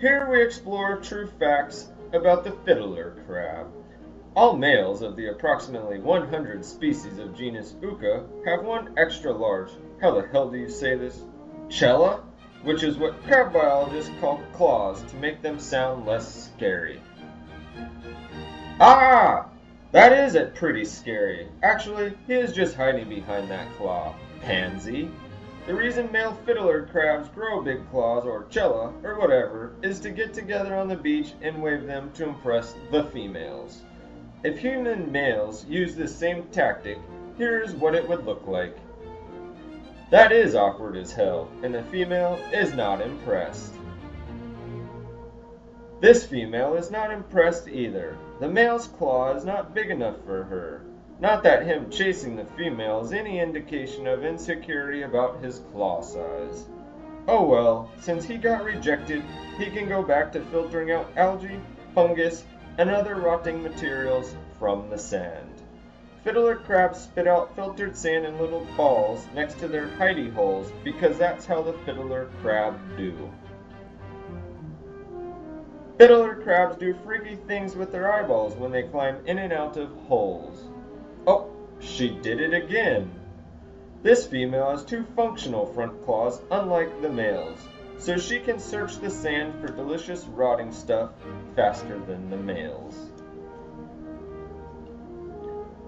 Here we explore true facts about the fiddler crab. All males of the approximately 100 species of genus Uca have one extra large, how the hell do you say this? Chela? Which is what crab biologists call claws to make them sound less scary. Ah! That is it pretty scary. Actually, he is just hiding behind that claw. Pansy. The reason male fiddler crabs grow big claws or chela or whatever is to get together on the beach and wave them to impress the females. If human males use this same tactic, here's what it would look like. That is awkward as hell, and the female is not impressed. This female is not impressed either. The male's claw is not big enough for her. Not that him chasing the female is any indication of insecurity about his claw size. Oh well, since he got rejected, he can go back to filtering out algae, fungus, and other rotting materials from the sand. Fiddler crabs spit out filtered sand in little balls next to their hidey holes because that's how the fiddler crab do. Fiddler crabs do freaky things with their eyeballs when they climb in and out of holes. Oh, she did it again. This female has two functional front claws unlike the males, so she can search the sand for delicious rotting stuff faster than the males.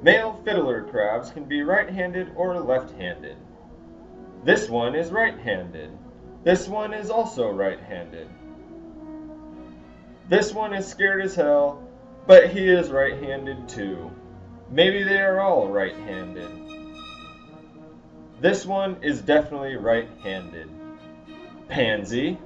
Male fiddler crabs can be right-handed or left-handed. This one is right-handed. This one is also right-handed. This one is scared as hell, but he is right-handed too. Maybe they are all right-handed. This one is definitely right-handed. Pansy,